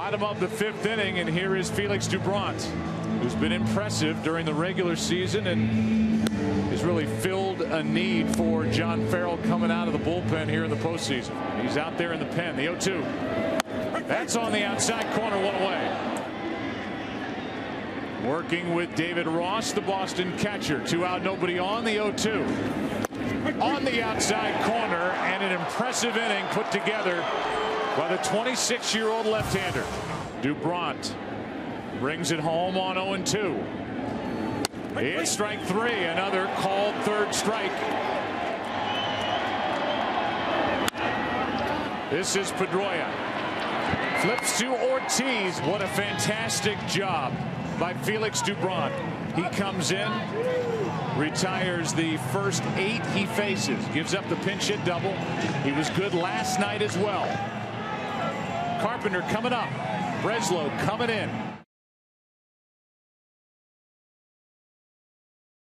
Bottom of the fifth inning, and here is Felix Doubront, who's been impressive during the regular season and has really filled a need for John Farrell coming out of the bullpen here in the postseason. He's out there in the pen, the 0-2. That's on the outside corner, one away. Working with David Ross, the Boston catcher. Two out, nobody on the 0-2. On the outside corner, impressive inning put together by the 26-year-old left-hander. Doubront brings it home on 0-2. It's strike three, another called third strike. This is Pedroia. Flips to Ortiz. What a fantastic job by Felix Doubront. He comes in, retires the first eight he faces, gives up the pinch hit double. He was good last night as well. Carpenter coming up. Breslow coming in.